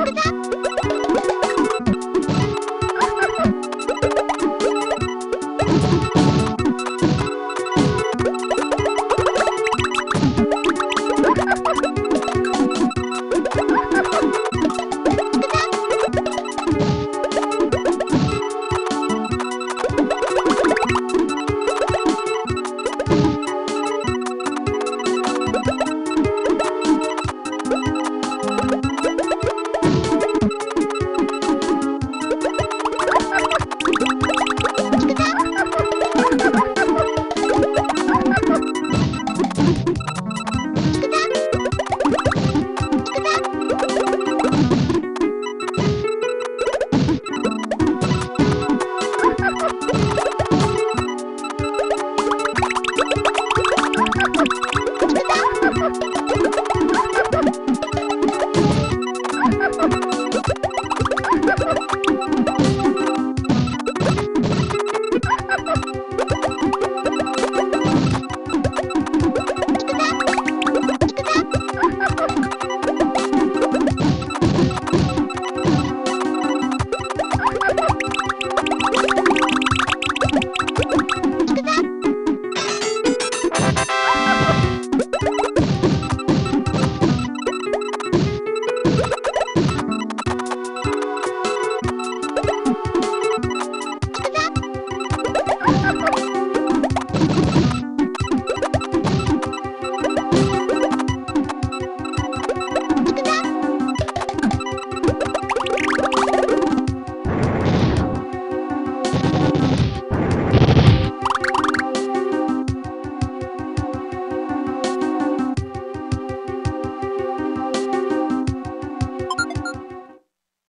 Look at that!